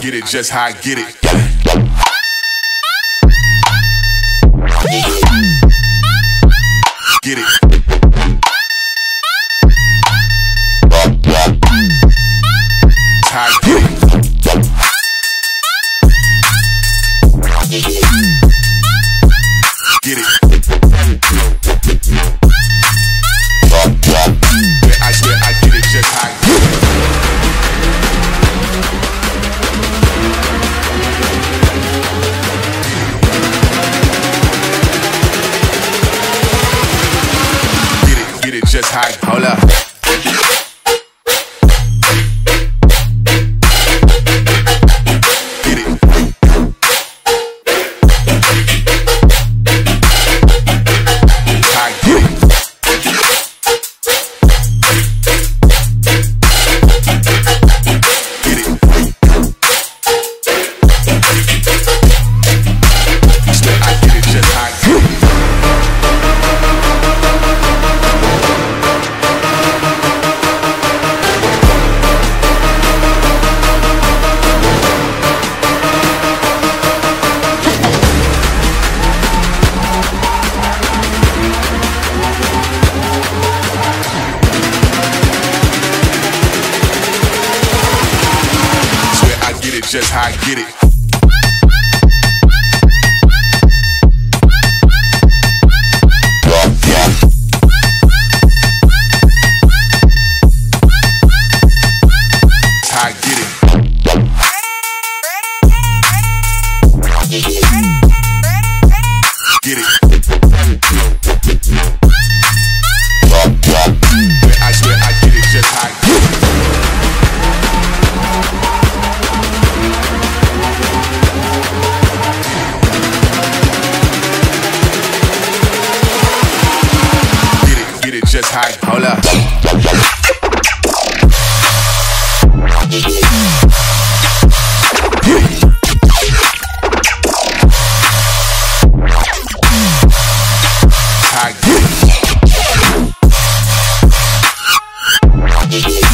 get it just how I get it. it just high. Hold up. just how I get it. it just high. Hold up. Hot.